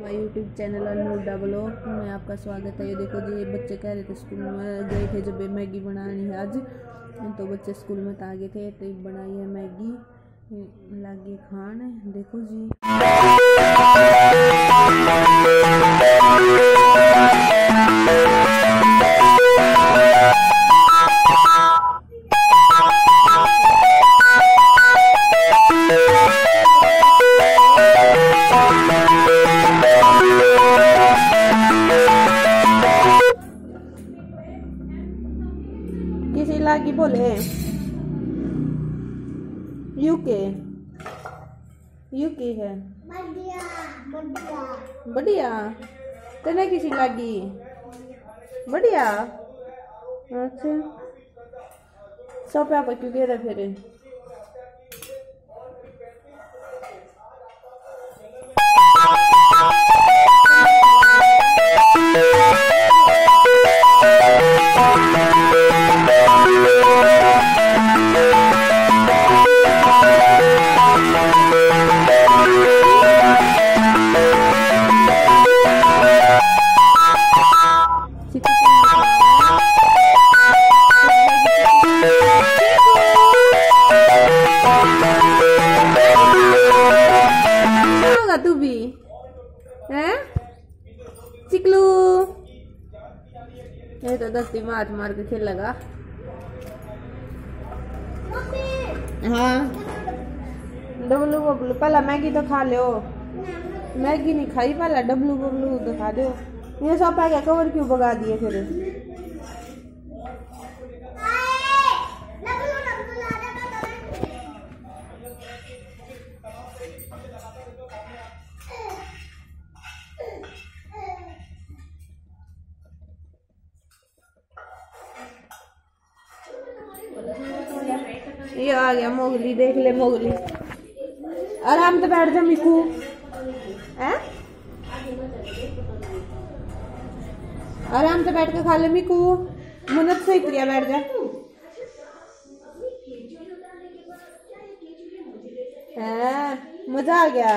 My YouTube channel Anoor double O. में आपका स्वागत है। ये देखो जी, ये बच्चे कह रहे थे स्कूल में गए थे जब मैगी बनानी है आज। तो बच्चे स्कूल में तो आ गए थे तो बनाई है मैगी। लागे खान। देखो जी। लागी बोले यूके यूके है। बढ़िया तेने किसी लागी? बढ़िया। अच्छा। सौ पे आप क्यों कह रहे फिर? होगा तू भी हैं चिकलू ये तो दस्ती मार मार के खेल लगा हाँ डब्लू बबलू पहला मैगी तो खा लो मैगी नहीं खाई पहला डब्लू बबलू तो खा दो ये सब पैके कवर क्यों भगा दिए फिर ये आ गया मोगली, देख ले मोगली। आराम से बैठ जा मिकू। हैं? आराम से बैठ के खा ले मिकू। मुनत सही प्रिया बैठ जा। मज़ा आ गया।